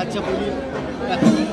अच्छा बोलिए।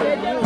Yeah.